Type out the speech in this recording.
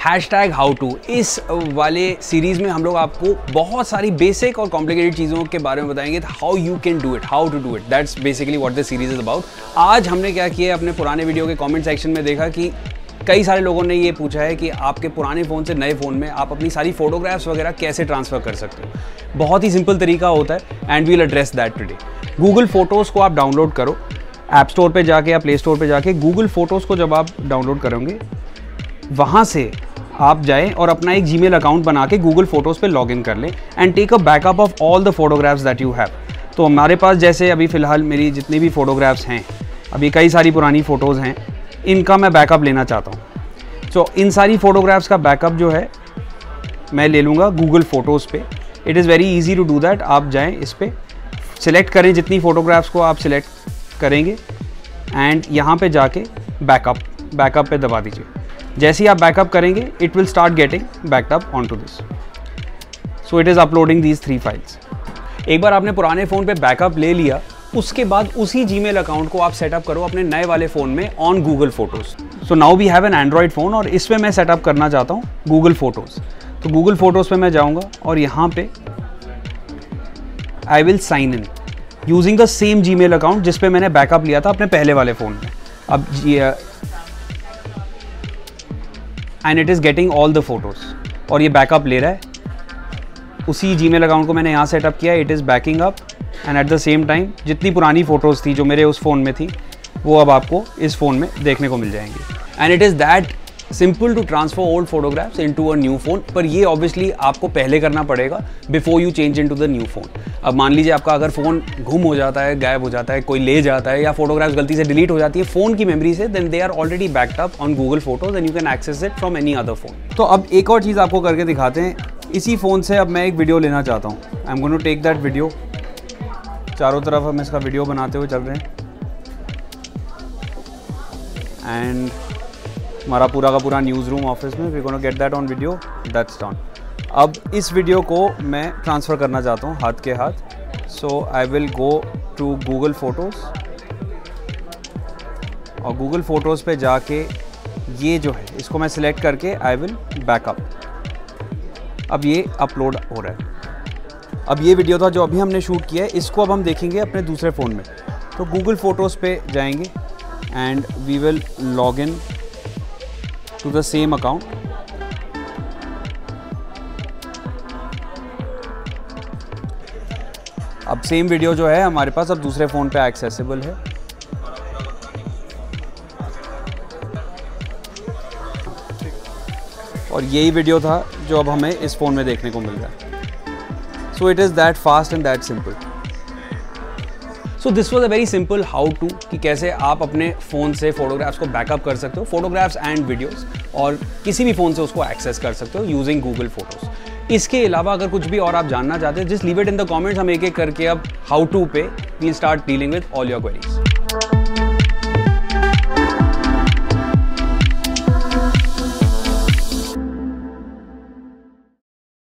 Hash tag how to इस वाले series में हम लोग आपको बहुत सारी बेसिक और कॉम्प्लिकेटेड चीज़ों के बारे में बताएँगे how you can do it how to do it that's basically what the series is about आज हमने क्या किया अपने पुराने वीडियो के कॉमेंट सेक्शन में देखा कि कई सारे लोगों ने ये पूछा है कि आपके पुराने फ़ोन से नए फ़ोन में आप अपनी सारी फोटोग्राफ्स वगैरह कैसे ट्रांसफ़र कर सकते हो? बहुत ही सिंपल तरीका होता है and we'll address that today Google photos को आप डाउनलोड करो. ऐप स्टोर पे जाके या प्ले स्टोर पे जाके गूगल फ़ोटोज़ को जब आप डाउनलोड करोगे, वहाँ से आप जाएँ और अपना एक जीमेल अकाउंट बना के गूगल फ़ोटोज़ पे लॉगिन कर लें and take a backup of all the photographs that you have तो हमारे पास जैसे अभी फ़िलहाल मेरी जितनी भी फ़ोटोग्राफ्स हैं अभी कई सारी पुरानी फ़ोटोज़ हैं इनका मैं बैकअप लेना चाहता हूँ। सो so, इन सारी फ़ोटोग्राफ्स का बैकअप जो है मैं ले लूँगा गूगल फ़ोटोज़ पे। It is very easy to do that आप जाएँ इस पर सिलेक्ट करें जितनी फ़ोटोग्राफ्स को आप सिलेक्ट करेंगे एंड यहाँ पे जाके बैकअप बैकअप पे दबा दीजिए। जैसे ही आप बैकअप करेंगे it will start getting backup on to this so it is uploading these three files एक बार आपने पुराने फ़ोन पे बैकअप ले लिया, उसके बाद उसी जीमेल अकाउंट को आप सेटअप करो अपने नए वाले फ़ोन में on Google photos so now we have an Android phone और इसमें मैं सेटअप करना चाहता हूँ गूगल फ़ोटोज़ तो गूगल फ़ोटोज़ पे मैं जाऊँगा और यहाँ पे I will sign in using the same G account जिस पे मैंने बैकअप लिया था अपने पहले वाले फ़ोन में. अब and it is getting all the photos और ये बैकअप ले रहा है। उसी जी मेल अकाउंट को मैंने यहाँ सेटअप किया it is backing up and at the same time जितनी पुरानी फ़ोटोज़ थी जो मेरे उस फ़ोन में थी, वो अब आपको इस फ़ोन में देखने को मिल जाएँगी। And it is that simple to transfer old photographs in to a new phone पर ये ऑब्वियसली आपको पहले करना पड़ेगा before you change in to the new phone अब मान लीजिए आपका अगर फ़ोन गुम हो जाता है, गायब हो जाता है, कोई ले जाता है या फोटोग्राफ्स गलती से डिलीट हो जाती है फ़ोन की मेमोरी से then they are already backed up on Google photos and you can access it from any other phone तो अब एक और चीज़ आपको करके दिखाते हैं। इसी फ़ोन से अब मैं एक वीडियो लेना चाहता हूँ। I am gonna take that video चारों तरफ़ हम इसका वीडियो बनाते हुए चल रहे हैं। एंड हमारा पूरा का पूरा न्यूज़ रूम ऑफ़िस में we gonna get that on video that's done अब इस वीडियो को मैं ट्रांसफ़र करना चाहता हूँ, हाथ के हाथ. So I will go to Google photos और गूगल फ़ोटोज़ पे जाके ये जो है, इसको मैं सिलेक्ट करके आई विल बैकअप अब ये अपलोड हो रहा है. अब ये वीडियो था जो अभी हमने शूट किया है, इसको अब हम देखेंगे अपने दूसरे फ़ोन में. तो गूगल फ़ोटोज़ पे जाएँगे and we will log in to the same account. अब सेम वीडियो जो है, हमारे पास अब दूसरे फ़ोन पे एक्सेसिबल है। और यही वीडियो था जो अब हमें इस फ़ोन में देखने को मिल रहा है। So it is that fast and that simple so this was a very simple how to कि कैसे आप अपने फ़ोन से फोटोग्राफ्स को बैकअप कर सकते हो फोटोग्राफ्स एंड वीडियोस और किसी भी फ़ोन से उसको एक्सेस कर सकते हो यूजिंग गूगल फ़ोटोज़ इसके अलावा अगर कुछ भी और आप जानना चाहते हैं जिस leave it in the comments हम एक एक करके अब हाउ टू पे we start dealing with all your queries